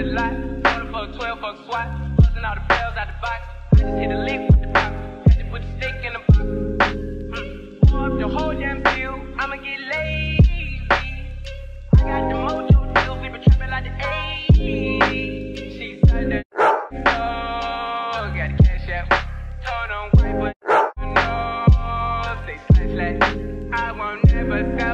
lot. Going for a 12 fuck swat. Busting all the bells out the box. I just hit a lick with the box. Had to put the stick in the box. Mm. Pour up the whole damn. I'ma get lazy. I got the mojo. We been trapping like the 80s. She said. Oh, got cash. Turn on white, but. I won't never sell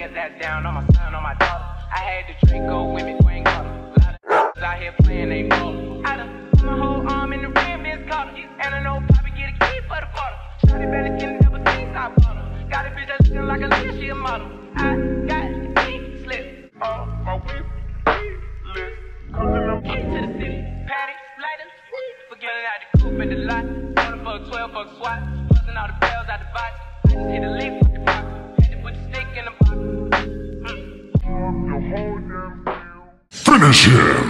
I his ass down on my son, on my daughter. I had the Draco with me, Dwayne Carter. Lot of out here playing they ball. I done put my whole arm in the rim, Vince Carter. And I know Poppy get a key for the quarter. Shotty better skin, never seen top water. Got a bitch that's looking like a little she a model. I got the pink slip. Uh, my whip, list, cruising up. Into the city, paddock, lighter, forgetting out the coupe in the lot. Going for a 12 fuck swat, busting all the bells out the box. I just hit a lick with the Finish him!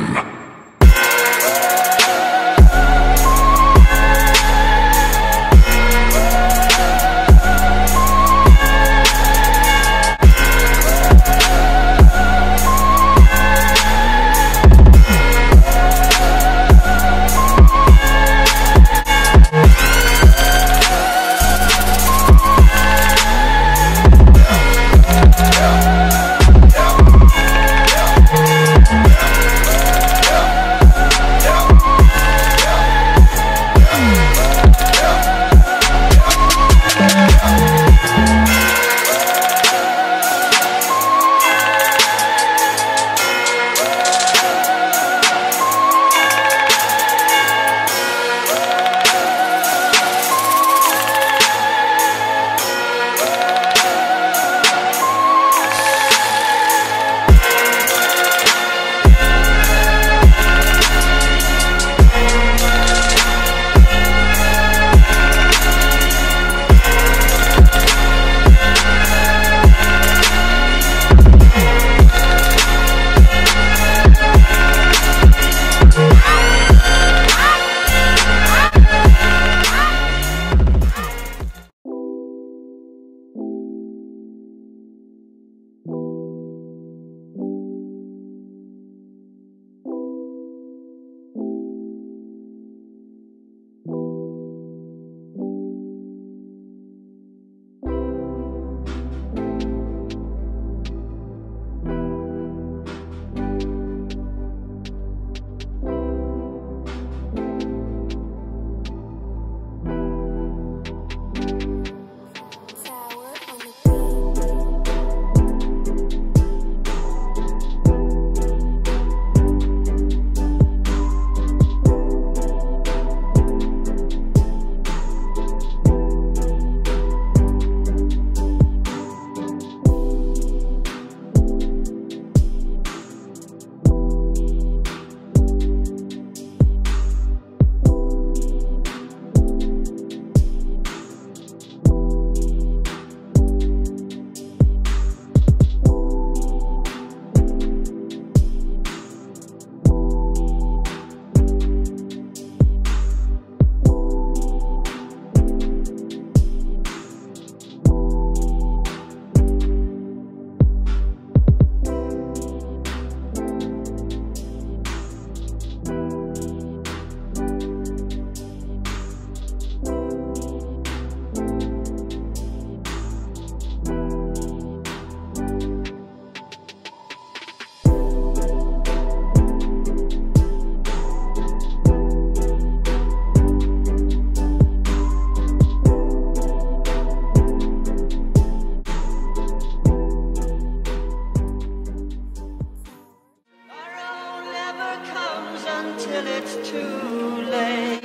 till it's too late.